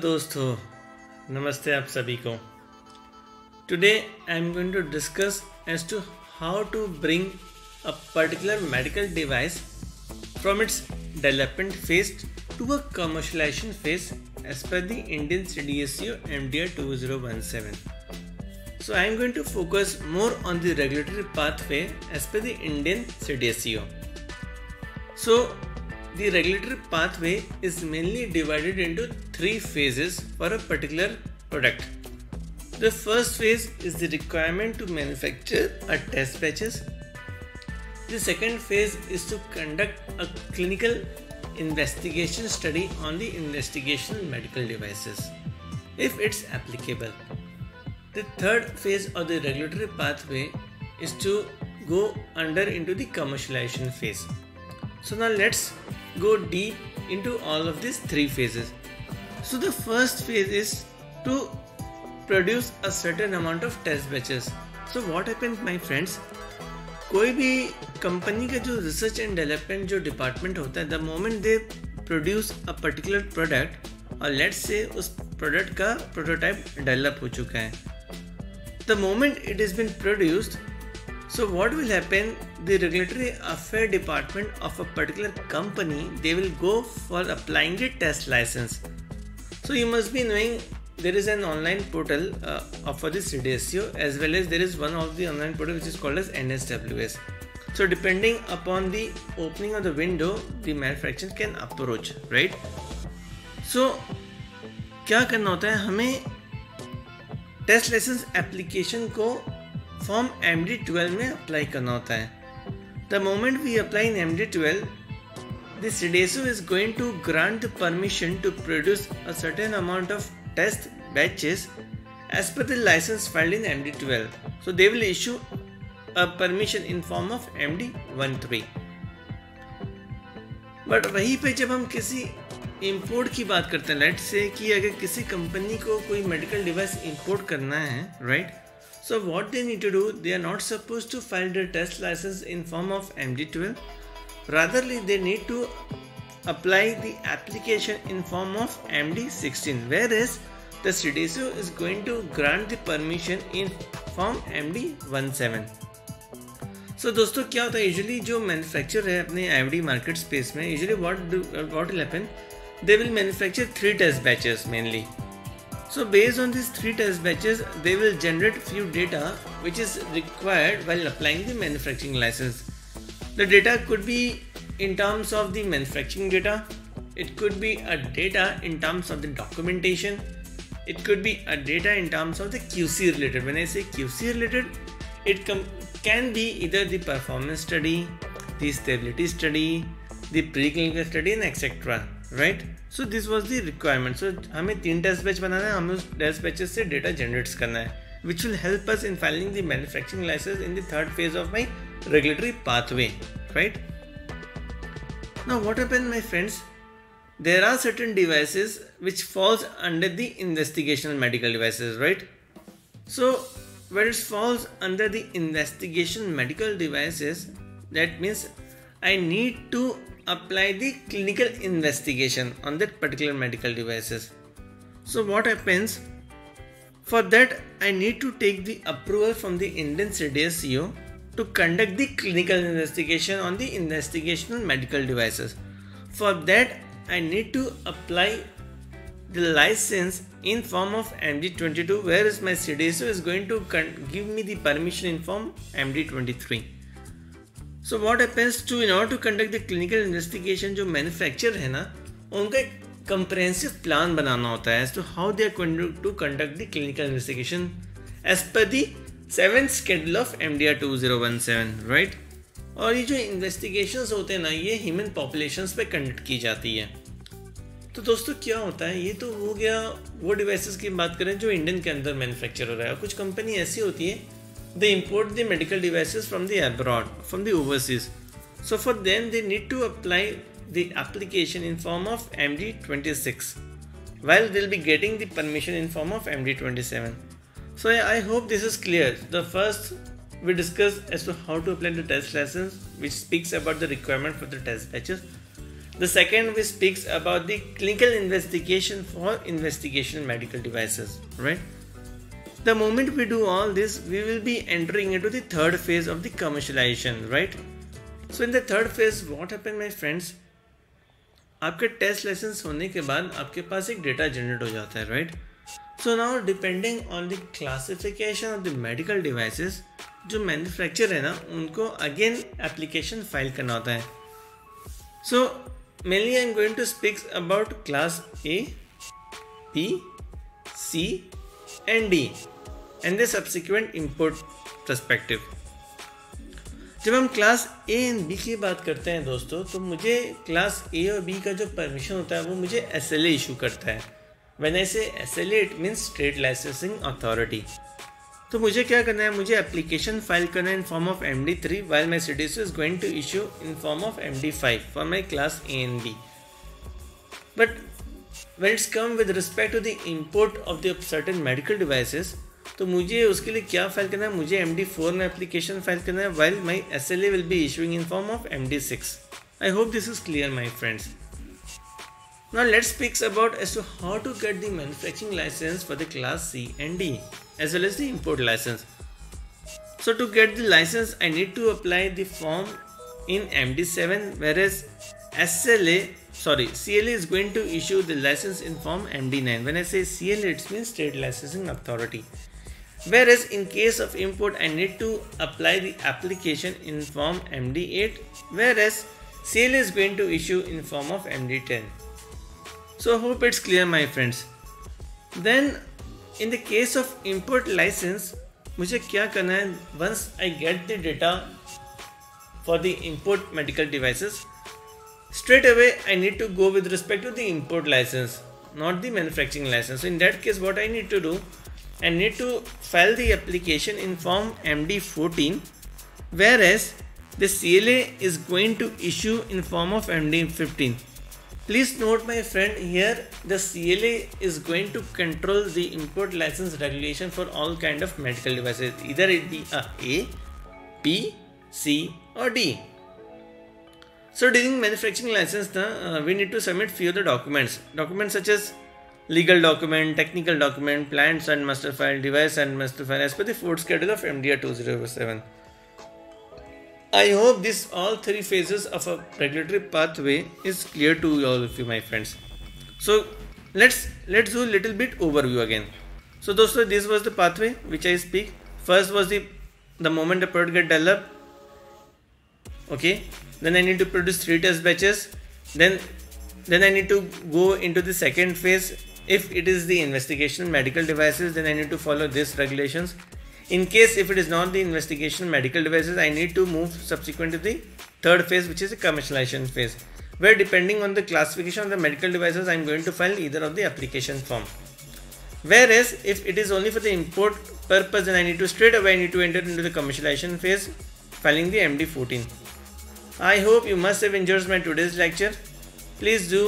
दोस्तों नमस्ते आप सभी को today I am going to discuss as to how to bring a particular medical device from its development phase to a commercialisation phase as per the Indian CDSCO MDR 2017. So I am going to focus more on the regulatory pathway as per the Indian CDSCO. So the regulatory pathway is mainly divided into three phases for a particular product. The first phase is the requirement to manufacture a test batches. The second phase is to conduct a clinical investigation study on the investigational medical devices if it's applicable. The third phase of the regulatory pathway is to go under into the commercialization phase. So now let's go deep into all of these three phases. So the first phase is to produce a certain amount of test batches. So what happens my friends? कोई भी company का जो research and development जो department होता है the moment they produce a particular product और let's say उस product का प्रोटोटाइप डेवलप हो चुका है the moment it is been produced So what will happen? The regulatory affair department of a particular company they will go for applying the test license. So you must be knowing there is an online portal uh, for the CDSCO as well as there is one of the online portal which is called as NSWS. So depending upon the opening of the window, the manufacturer can approach, right? So क्या करना होता है हमें test licence application को form M D twelve में apply करना होता है। The moment we apply in M D twelve CDSCO is going to grant permission to produce certain amount of test batches as per the licence filed in M D twelve so they will issue a permission in form of M D one three but वहीं पर जब हम किसी import की बात करते हैं late से कि अगर किसी कंपनी को कोई मेडिकल डिवाइस इम्पोर्ट करना है right right? So what they need to do, they are not supposed to file their test license in form of MD12. Ratherly, they need to apply the application in form of MD16 whereas the CDSCO is going to grant the permission in form MD17. so, दोस्तों क्या होता है usually जो manufacture है अपने आई market space में usually what what will happen they will manufacture three test batches so based on these three test batches, they will generate few data which is required while applying the manufacturing license. The data could be in terms of the manufacturing data, it could be a data in terms of the documentation, it could be a data in terms of the QC related. When I say QC related, it can be either the performance study, the stability study, the preclinical study and etc. Right so this was the requirement so हमें तीन test batch बनाना है, हमें उस test batches से data generate करना है which will help us in filing the manufacturing licence in the phase of my regulatory pathway right ना what happen my friends there are certain devices which falls under the investigation medical devices right so wait it's falls under the investigation medical devices that means I need to apply the clinical investigation on that particular medical devices so what happens for that, I need to take the approval from the Indian CDSCO to conduct the clinical investigation on the investigational medical devices. For that, I need to apply the license in form of MD22, whereas my CDSCO is going to give me the permission in form MD23. So what happens to in order to conduct the clinical investigation जो manufacture है ना, उनका एक comprehensive plan बनाना होता है to how they are to conduct the clinical investigation as per the seven of M D R two zero one seven right और ये जो इन्वेस्टिगेशंस होते हैं ना, ये ह्यूमन पॉपुलेशंस पे कंडक्ट की जाती है। तो दोस्तों, क्या होता है? ये तो हो गया, वो डिवाइसेस की बात करें जो इंडियन के अंदर मैन्युफैक्चर हो रहा है। और कुछ कंपनी ऐसी होती है they import the medical devices from the abroad, from the overseas. So for them, they need to apply the application in form of MD26 while they'll be getting the permission in form of MD27. So I hope this is clear. The first we discuss as to how to apply the test license which speaks about the requirement for the test batches. The second we speaks about the clinical investigation for investigation medical devices, right? The moment we do all this, we will be entering into the third phase of the commercialization, right? So in the third phase, what happened, my friends? आपके test licence होने के बाद आपके पास एक data generate हो जाता है right so now depending on the classification of the medical devices जो मैन्युफैक्चर है ना उनको अगेन एप्लीकेशन फाइल करना होता है so mainly I am going to speaks about class A B C and D and the subsequent import perspective जब हम class A and B की बात करते हैं दोस्तों तो मुझे क्लास ए और बी का जो परमिशन होता है, वो मुझे एस एल ए इशू करता है। When I S L A it means state licensing authority तो मुझे क्या करना है? मुझे एप्लीकेशन फ़ाइल करना है in form of M D three while my C is going to issue in form of M D five for my class A and B but when it's come with respect to the import of the certain medical devices तो मुझे उसके लिए क्या file करना है? मुझे M D four में application file करना है well my S L A will be issuing in form of M D six I hope this is clear my friends now let's speaks about as to how to get the manufacturing licence for the class C and D as well as the import licence so to get the licence I need to apply the form in M D seven whereas S L A sorry CLA is going to issue the license in form MD9 when I say CLA it means state licensing authority whereas in case of import I need to apply the application in form MD8 whereas CLA is going to issue in form of MD10 so hope it's clear my friends then in the case of import license मुझे क्या करना है once I get the data for the import medical devices straight away I need to go with respect to the import license not the manufacturing license so in that case what I need to do I need to file the application in form MD14 whereas the CLA is going to issue in form of MD15. Please note my friend here the CLA is going to control the import license regulation for all kind of medical devices either it be a A, B, C or D. So during manufacturing license uh, we need to submit few of the documents. Documents such as legal document, technical document, plans and master file, device and master file as per the fourth schedule of MDR 2007. I hope this all three phases of a regulatory pathway is clear to all of you my friends. So let's let's do a little bit overview again. So dosto this was the pathway which I speak. First was the the moment the product get developed. Okay. Then I need to produce three test batches. Then then I need to go into the second phase. If it is the investigation medical devices then i need to follow this regulations. In case if it is not the investigation medical devices i need to move subsequent to the third phase which is the commercialization phase where depending on the classification of the medical devices i am going to file either of the application form. Whereas if it is only for the import purpose then i need to straight away i need to enter into the commercialization phase filing the md14 i hope you must have enjoyed my today's lecture. Please do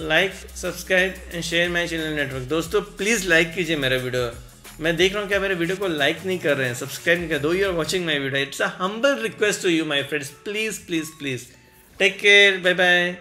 like subscribe and share my channel network दोस्तों please like कीजिए मेरा video मैं देख रहा हूँ क्या मेरे video को लाइक नहीं कर रहे हैं सब्सक्राइब नहीं कर दो you are watching my video it's a humble request to you my friends please please please take care bye bye